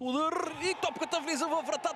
Удар и топката влиза във вратата.